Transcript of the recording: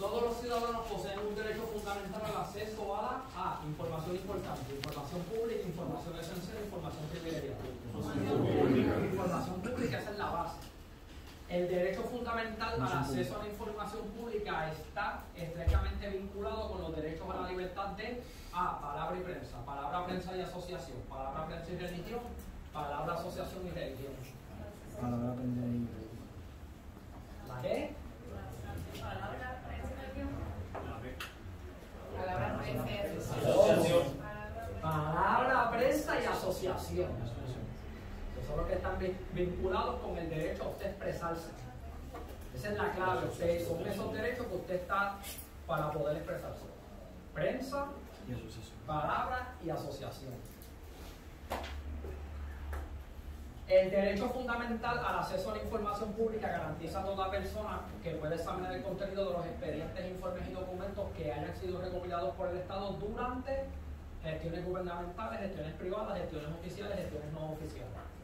Todos los ciudadanos poseen un derecho fundamental al acceso a a, información importante, información pública, información esencial, información privilegiada. Información pública, esa es la base. El derecho fundamental al acceso a la información pública está estrechamente vinculado con los derechos a la libertad de A, palabra y prensa, palabra, prensa y asociación, palabra, prensa y religión, palabra, asociación y religión. ¿La qué? Palabra prensa y Asociación. Palabra, asociación. Que son los que están vin- vinculados con el derecho a usted expresarse. Esa es la clave. Usted, son esos derechos que usted está para poder expresarse. Prensa, palabra y asociación. El derecho fundamental al acceso a la información pública garantiza a toda persona que pueda examinar el contenido de los expedientes, informes y documentos que hayan sido recopilados por el Estado durante gestiones gubernamentales, gestiones privadas, gestiones oficiales, gestiones no oficiales.